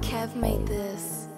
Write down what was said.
Kev made this.